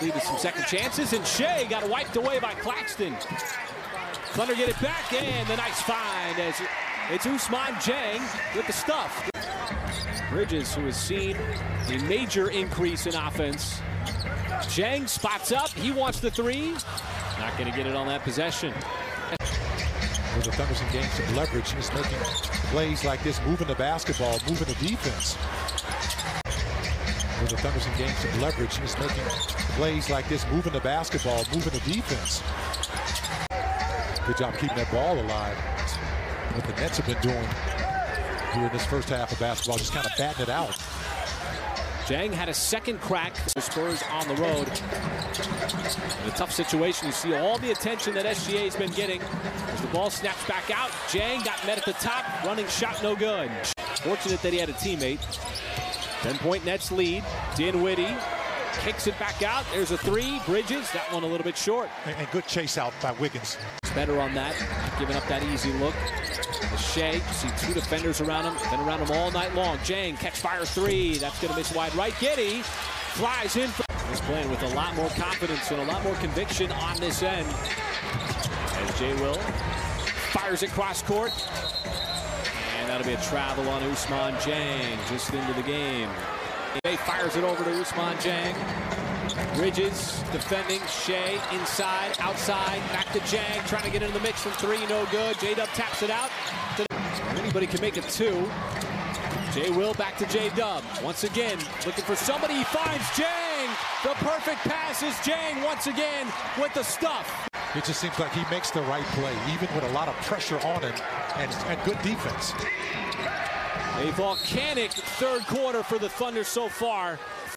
Lead to some second chances, and Shai got wiped away by Claxton. Thunder get it back, and the nice find as it's Ousmane Dieng with the stuff. Bridges, who has seen a major increase in offense. Dieng spots up. He wants the three. Not going to get it on that possession. Where the Thunder's in gain some leverage. He's making plays like this, moving the basketball, moving the defense. Where the Thunder's in gain some leverage. He's making plays like this, moving the basketball, moving the defense. Good job keeping that ball alive. What the Nets have been doing here in this first half of basketball, just kind of batting it out. Dieng had a second crack. The Spurs on the road. In a tough situation, you see all the attention that SGA has been getting. As the ball snaps back out, Dieng got met at the top. Running shot, no good. Fortunate that he had a teammate. 10-point Nets lead. Dinwiddie kicks it back out. There's a three. Bridges, that one a little bit short. And, good chase out by Wiggins. It's better on that, giving up that easy look. Shai, see two defenders around him, been around him all night long. Dieng, catch fire three. That's going to miss wide right. Giddey flies in. He's playing with a lot more confidence and a lot more conviction on this end. As Jay Will fires it cross court. That'll be a travel on Ousmane Dieng just into the game. He fires it over to Ousmane Dieng. Bridges defending, Shai inside, outside, back to Dieng, trying to get into the mix from three, no good. J-Dub taps it out. Anybody can make it two. Jay Will back to J-Dub. Once again, looking for somebody, he finds Dieng. The perfect pass is Dieng once again with the stuff. It just seems like he makes the right play, even with a lot of pressure on him and, and good defense. A volcanic third quarter for the Thunder so far.